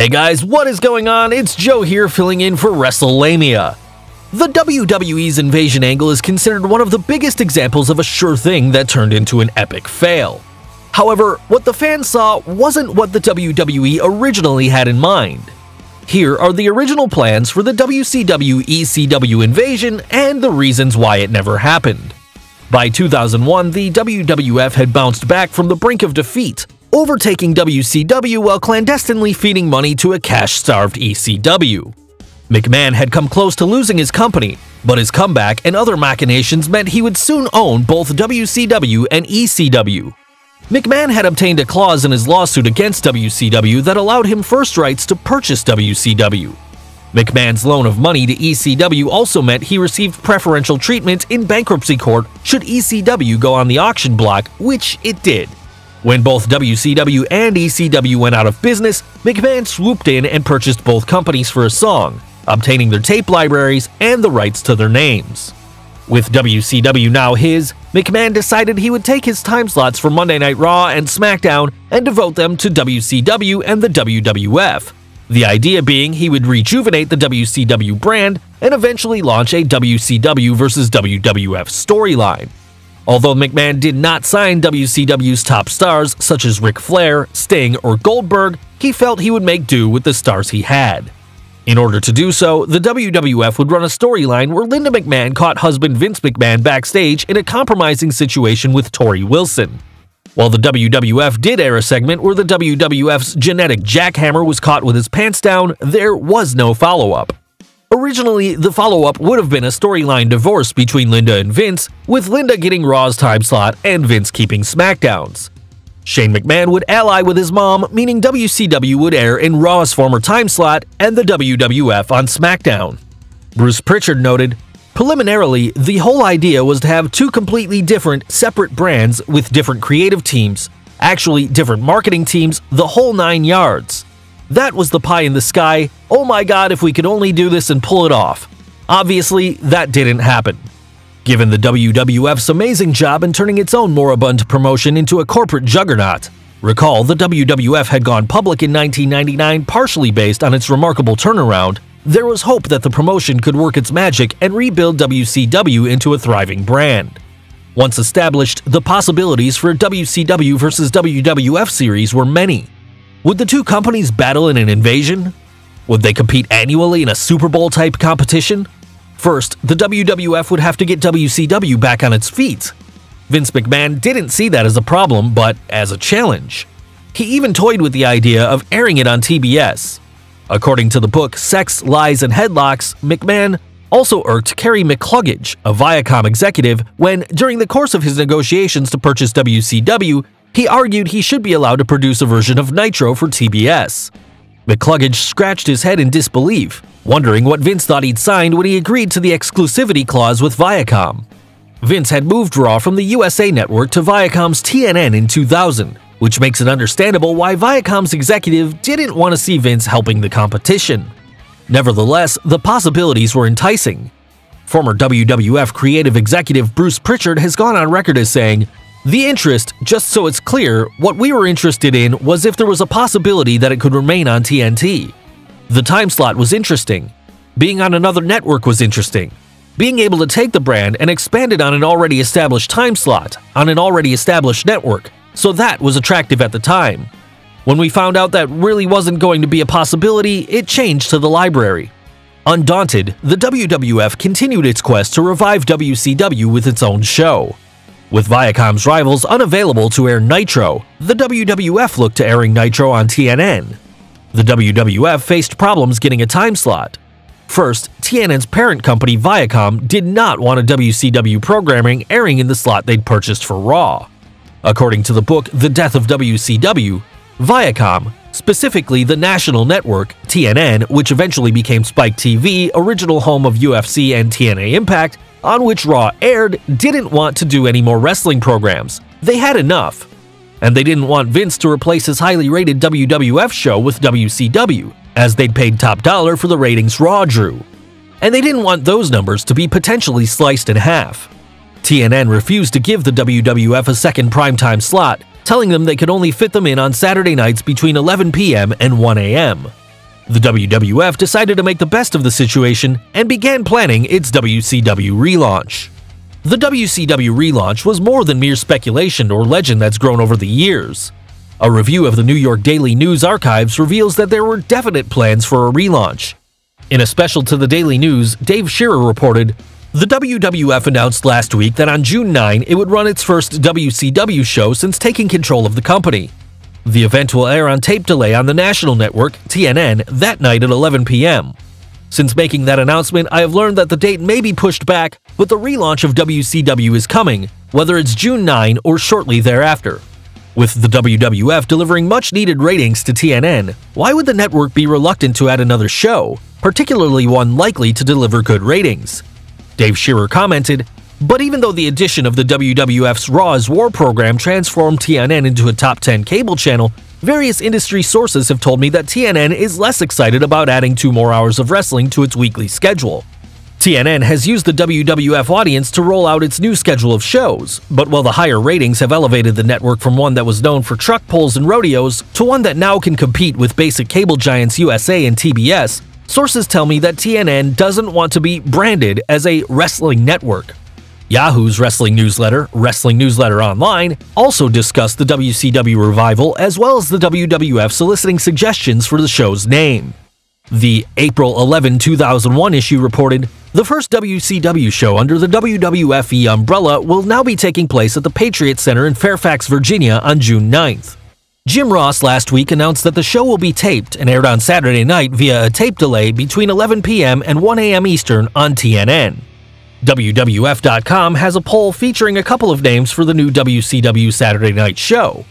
Hey guys, what is going on? It's Joe here filling in for WrestleLamia. The WWE's invasion angle is considered one of the biggest examples of a sure thing that turned into an epic fail. However, what the fans saw wasn't what the WWE originally had in mind. Here are the original plans for the WCW ECW invasion and the reasons why it never happened. By 2001, the WWF had bounced back from the brink of defeat, overtaking WCW while clandestinely feeding money to a cash-starved ECW. McMahon had come close to losing his company, but his comeback and other machinations meant he would soon own both WCW and ECW. McMahon had obtained a clause in his lawsuit against WCW that allowed him first rights to purchase WCW. McMahon's loan of money to ECW also meant he received preferential treatment in bankruptcy court should ECW go on the auction block, which it did. When both WCW and ECW went out of business, McMahon swooped in and purchased both companies for a song, obtaining their tape libraries and the rights to their names. With WCW now his, McMahon decided he would take his time slots for Monday Night Raw and SmackDown and devote them to WCW and the WWF. The idea being he would rejuvenate the WCW brand and eventually launch a WCW vs. WWF storyline. Although McMahon did not sign WCW's top stars such as Ric Flair, Sting, or Goldberg, he felt he would make do with the stars he had. In order to do so, the WWF would run a storyline where Linda McMahon caught husband Vince McMahon backstage in a compromising situation with Torrie Wilson. While the WWF did air a segment where the WWF's genetic jackhammer was caught with his pants down, there was no follow up. Originally, the follow up would have been a storyline divorce between Linda and Vince, with Linda getting Raw's time slot and Vince keeping SmackDown's. Shane McMahon would ally with his mom, meaning WCW would air in Raw's former time slot and the WWF on SmackDown. Bruce Pritchard noted, Preliminarily, the whole idea was to have two completely different, separate brands with different creative teams, actually different marketing teams, the whole nine yards. That was the pie in the sky, oh my god if we could only do this and pull it off. Obviously, that didn't happen. Given the WWF's amazing job in turning its own moribund promotion into a corporate juggernaut, recall the WWF had gone public in 1999 partially based on its remarkable turnaround, there was hope that the promotion could work its magic and rebuild WCW into a thriving brand. Once established, the possibilities for a WCW vs. WWF series were many. Would the two companies battle in an invasion? Would they compete annually in a Super Bowl type competition? First, the WWF would have to get WCW back on its feet. Vince McMahon didn't see that as a problem, but as a challenge. He even toyed with the idea of airing it on TBS. According to the book Sex, Lies, and Headlocks, McMahon also irked Kerry McCluggage, a Viacom executive, when, during the course of his negotiations to purchase WCW, he argued he should be allowed to produce a version of Nitro for TBS. McCluggage scratched his head in disbelief, wondering what Vince thought he'd signed when he agreed to the exclusivity clause with Viacom. Vince had moved Raw from the USA Network to Viacom's TNN in 2000, which makes it understandable why Viacom's executive didn't want to see Vince helping the competition. Nevertheless, the possibilities were enticing. Former WWF creative executive Bruce Pritchard has gone on record as saying, The interest, just so it's clear, what we were interested in was if there was a possibility that it could remain on TNT. The time slot was interesting. Being on another network was interesting. Being able to take the brand and expand it on an already established time slot, on an already established network, so that was attractive at the time. When we found out that really wasn't going to be a possibility, it changed to the library. Undaunted, the WWF continued its quest to revive WCW with its own show. With Viacom's rivals unavailable to air Nitro, the WWF looked to airing Nitro on TNN. The WWF faced problems getting a time slot. First, TNN's parent company Viacom did not want a WCW programming airing in the slot they'd purchased for Raw. According to the book The Death of WCW, Viacom, specifically the national network, TNN, which eventually became Spike TV, original home of UFC and TNA Impact, on which Raw aired, didn't want to do any more wrestling programs. They had enough. And they didn't want Vince to replace his highly rated WWF show with WCW, as they'd paid top dollar for the ratings Raw drew. And they didn't want those numbers to be potentially sliced in half. TNN refused to give the WWF a second primetime slot, telling them they could only fit them in on Saturday nights between 11 p.m. and 1 a.m. The WWF decided to make the best of the situation and began planning its WCW relaunch. The WCW relaunch was more than mere speculation or legend that's grown over the years. A review of the New York Daily News archives reveals that there were definite plans for a relaunch. In a special to the Daily News, Dave Shearer reported, The WWF announced last week that on June 9 it would run its first WCW show since taking control of the company. The event will air on tape delay on the national network, TNN, that night at 11 p.m. Since making that announcement, I have learned that the date may be pushed back, but the relaunch of WCW is coming, whether it's June 9 or shortly thereafter. With the WWF delivering much needed ratings to TNN, why would the network be reluctant to add another show, particularly one likely to deliver good ratings? Dave Shearer commented, but even though the addition of the WWF's Raw is War program transformed TNN into a top 10 cable channel, various industry sources have told me that TNN is less excited about adding two more hours of wrestling to its weekly schedule. TNN has used the WWF audience to roll out its new schedule of shows, but while the higher ratings have elevated the network from one that was known for truck pulls and rodeos to one that now can compete with basic cable giants USA and TBS, sources tell me that TNN doesn't want to be branded as a wrestling network. Yahoo's wrestling newsletter, Wrestling Newsletter Online, also discussed the WCW revival as well as the WWF soliciting suggestions for the show's name. The April 11, 2001 issue reported, the first WCW show under the WWFE umbrella will now be taking place at the Patriot Center in Fairfax, Virginia on June 9th. Jim Ross last week announced that the show will be taped and aired on Saturday night via a tape delay between 11 p.m. and 1 a.m. Eastern on TNN. WWF.com has a poll featuring a couple of names for the new WCW Saturday Night Show.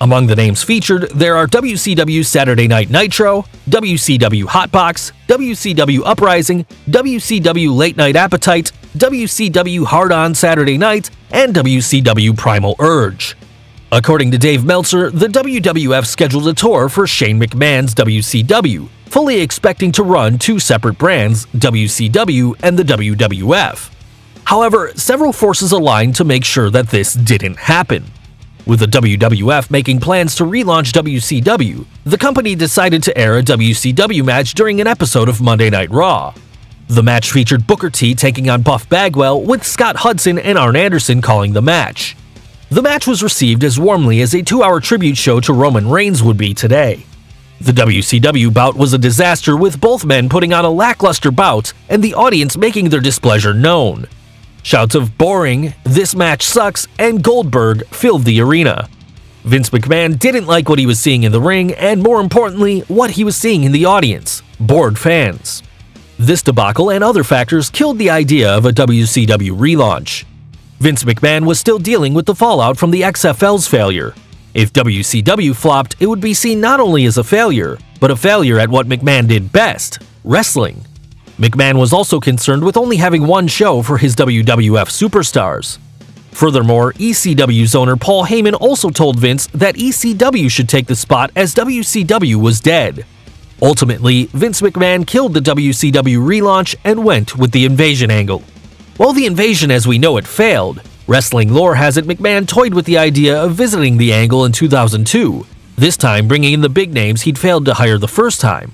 Among the names featured, there are WCW Saturday Night Nitro, WCW Hotbox, WCW Uprising, WCW Late Night Appetite, WCW Hard On Saturday Night, and WCW Primal Urge. According to Dave Meltzer, the WWF scheduled a tour for Shane McMahon's WCW, fully expecting to run two separate brands, WCW and the WWF. However, several forces aligned to make sure that this didn't happen. With the WWF making plans to relaunch WCW, the company decided to air a WCW match during an episode of Monday Night Raw. The match featured Booker T taking on Buff Bagwell, with Scott Hudson and Arn Anderson calling the match. The match was received as warmly as a two hour tribute show to Roman Reigns would be today. The WCW bout was a disaster, with both men putting on a lackluster bout and the audience making their displeasure known. Shouts of boring, this match sucks, and Goldberg filled the arena. Vince McMahon didn't like what he was seeing in the ring, and more importantly, what he was seeing in the audience bored fans. This debacle and other factors killed the idea of a WCW relaunch. Vince McMahon was still dealing with the fallout from the XFL's failure. If WCW flopped, it would be seen not only as a failure, but a failure at what McMahon did best wrestling. McMahon was also concerned with only having one show for his WWF superstars. Furthermore, ECW's owner Paul Heyman also told Vince that ECW should take the spot as WCW was dead. Ultimately, Vince McMahon killed the WCW relaunch and went with the invasion angle. While the invasion as we know it failed, wrestling lore has it McMahon toyed with the idea of visiting the angle in 2002, this time bringing in the big names he'd failed to hire the first time.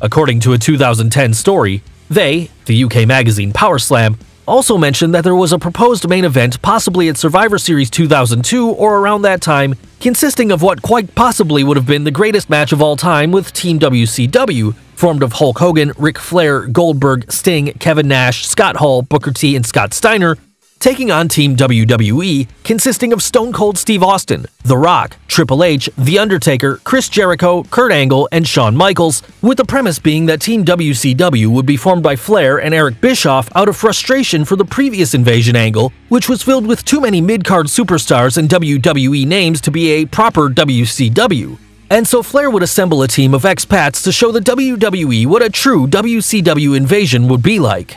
According to a 2010 story, they, the UK magazine Power Slam, also mentioned that there was a proposed main event possibly at Survivor Series 2002 or around that time, consisting of what quite possibly would have been the greatest match of all time with Team WCW, formed of Hulk Hogan, Ric Flair, Goldberg, Sting, Kevin Nash, Scott Hall, Booker T, and Scott Steiner, taking on Team WWE, consisting of Stone Cold Steve Austin, The Rock, Triple H, The Undertaker, Chris Jericho, Kurt Angle, and Shawn Michaels, with the premise being that Team WCW would be formed by Flair and Eric Bischoff out of frustration for the previous invasion angle, which was filled with too many mid-card superstars and WWE names to be a proper WCW. And so Flair would assemble a team of expats to show the WWE what a true WCW invasion would be like.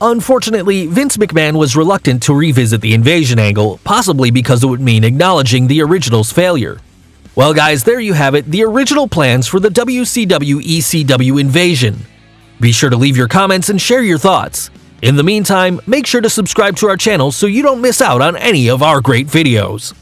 Unfortunately, Vince McMahon was reluctant to revisit the invasion angle, possibly because it would mean acknowledging the original's failure. Well, guys, there you have it the original plans for the WCW ECW invasion. Be sure to leave your comments and share your thoughts. In the meantime, make sure to subscribe to our channel so you don't miss out on any of our great videos.